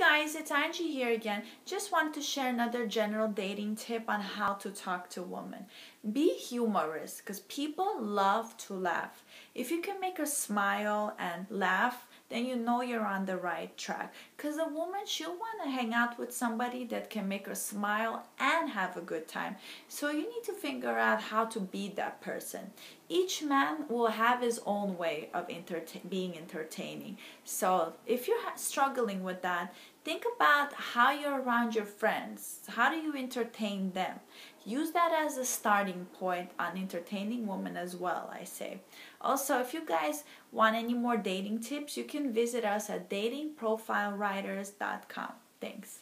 guys, it's Angie here again. Just want to share another general dating tip on how to talk to women. Be humorous because people love to laugh. If you can make her smile and laugh, then you know you're on the right track. Because a woman, she'll want to hang out with somebody that can make her smile and have a good time. So you need to figure out how to be that person. Each man will have his own way of being entertaining. So if you're struggling with that, think about how you're around your friends. How do you entertain them? Use that as a starting point on entertaining women as well, I say. Also, if you guys want any more dating tips, you can visit us at datingprofilewriters.com. Thanks.